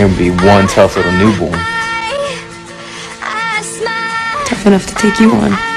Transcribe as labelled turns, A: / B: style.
A: and be one tough little newborn.
B: Tough enough to take you on.